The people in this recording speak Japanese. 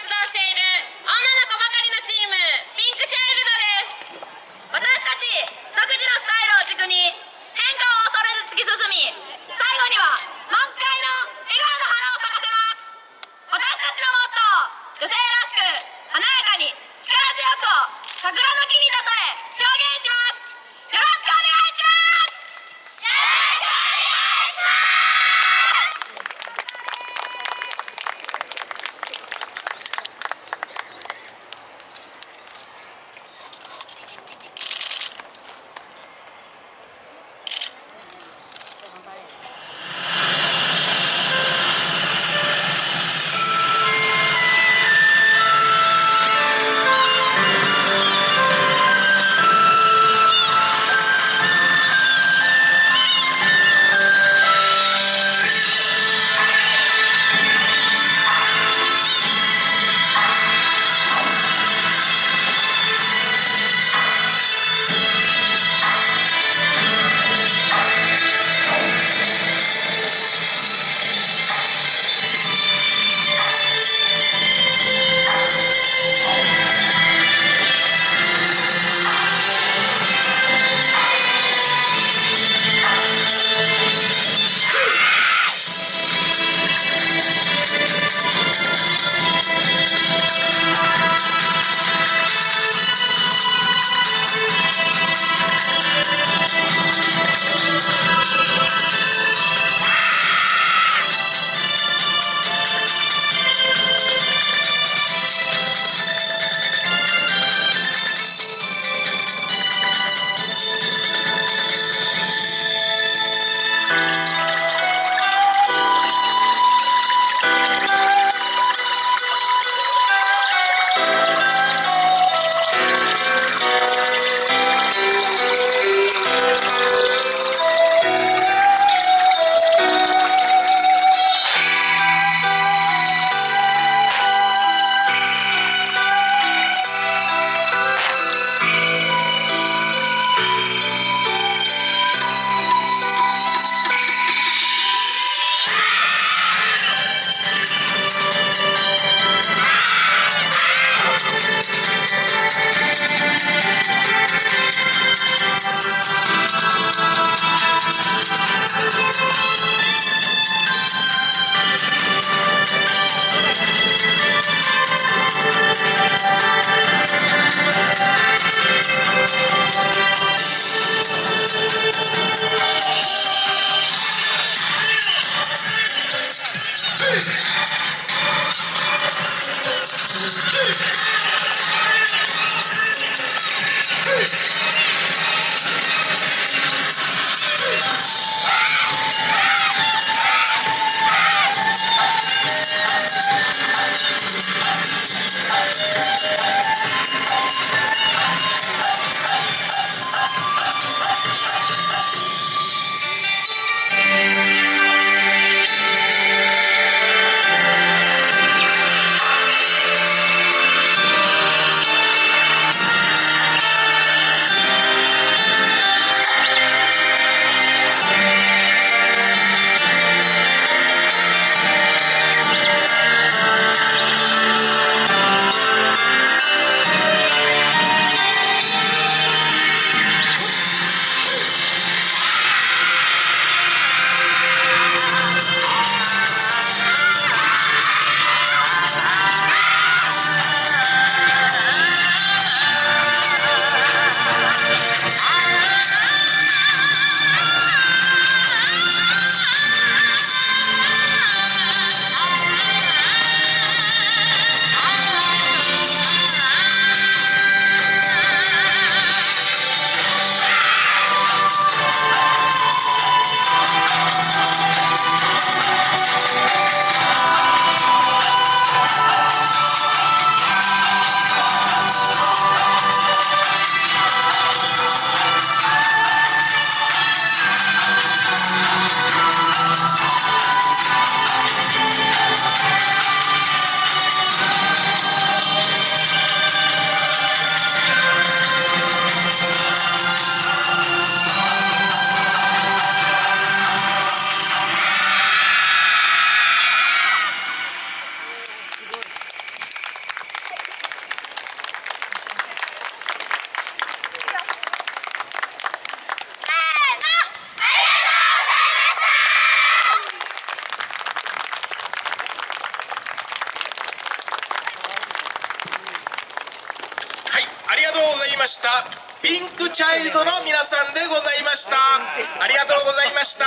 活動している女の子ばかりのチームピンクチャイルドです私たち独自のスタイルを軸に変化を恐れず突き進み最後には満開の笑顔の花を咲かせます私たちのモットー女性らしく華やかに力強くを桜の木に例えがとました。ピンクチャイルドの皆さんでございました。ありがとうございました。